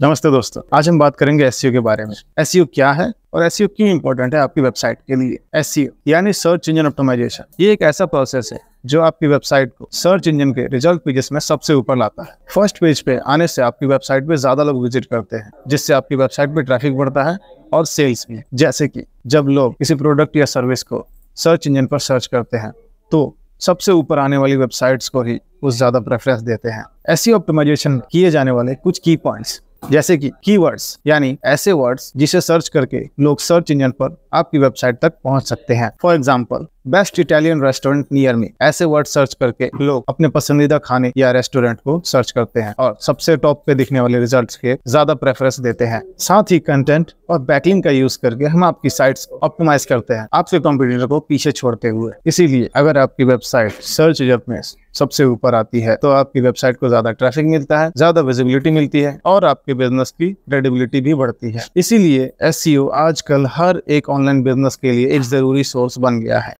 नमस्ते दोस्तों, आज हम बात करेंगे एस के बारे में। एस क्या है और एस क्यों इंपॉर्टेंट है आपकी वेबसाइट के लिए? एस यानी सर्च इंजन ऑप्टोमाइजेशन ये एक ऐसा प्रोसेस है जो आपकी वेबसाइट को सर्च इंजन के रिज़ल्ट पेजेस में सबसे ऊपर लाता है। फ़र्स्ट पेज पे आने से आपकी वेबसाइट पे ज़्यादा लोग विज़िट करते हैं, जिससे आपकी वेबसाइट पे ट्रैफ़िक बढ़ता है और सेल्स भी। जैसे कि जब लोग किसी प्रोडक्ट या सर्विस को सर्च इंजन पर सर्च करते हैं तो सबसे ऊपर आने वाली वेबसाइट्स को ही कुछ ज़्यादा प्रेफरेंस देते हैं। ऐसी ऑप्टिमाइजेशन किए जाने वाले कुछ की पॉइंट्स जैसे कि कीवर्ड्स यानी ऐसे वर्ड्स जिसे सर्च करके लोग सर्च इंजन पर आपकी वेबसाइट तक पहुँच सकते हैं। For example best Italian restaurant near me. ऐसे वर्ड सर्च करके लोग अपने पसंदीदा खाने या रेस्टोरेंट को सर्च करते हैं और सबसे टॉप पे दिखने वाले रिजल्ट्स के ज़्यादा प्रेफरेंस देते हैं। साथ ही कंटेंट और बैकलिंग का यूज़ करके हम आपकी साइट्स ऑप्टिमाइज करते हैं। आपके कंप्यूटर को पीछे छोड़ते हुए। इसीलिए अगर आपकी वेबसाइट सर्च में सबसे ऊपर आती है तो आपकी वेबसाइट को ज़्यादा ट्रैफ़िक मिलता है, ज़्यादा विजिबिलिटी मिलती है और आपके बिज़नेस की क्रेडिबिलिटी भी बढ़ती है। इसीलिए एस आजकल हर एक ऑनलाइन बिज़नेस के लिए एक ज़रूरी सोर्स बन गया है।